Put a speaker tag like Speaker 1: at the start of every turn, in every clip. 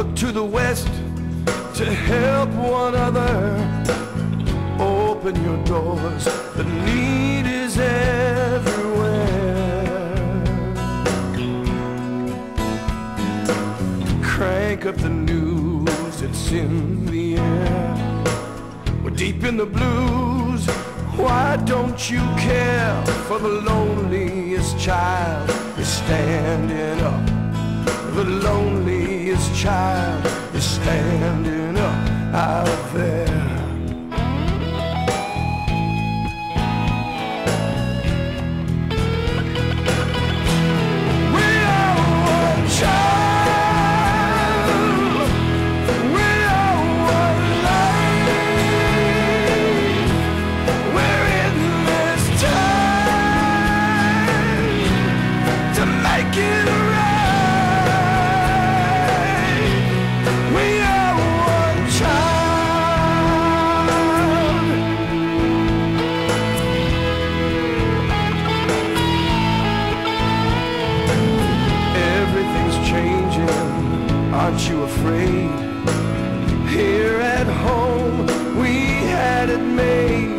Speaker 1: Look to the west to help one another. Open your doors, the need is everywhere. Crank up the news, it's in the air. We're deep in the blues. Why don't you care for the loneliest child is standing up? The loneliest child is standing up out there. Afraid? Here at home, we had it made.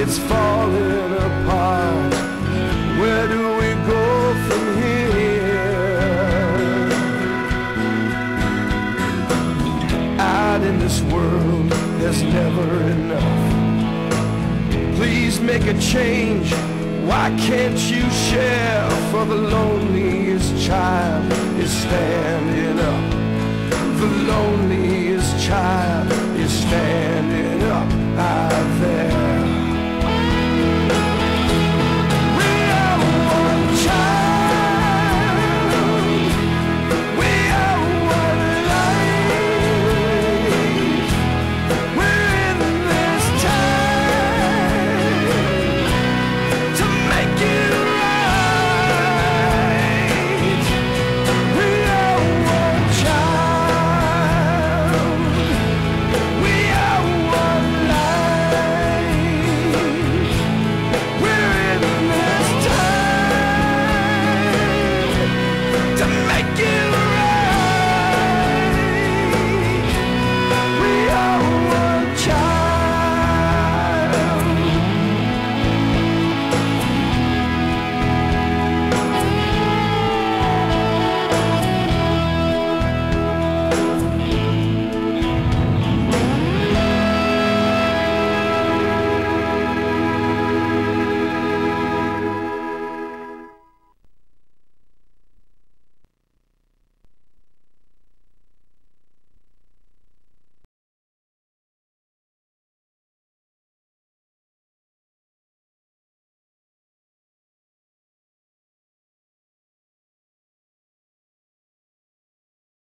Speaker 1: It's falling apart. Where do we go from here? Out in this world, there's never enough. Please make a change. Why can't you share for the loneliest child is standing up? the loneliest child.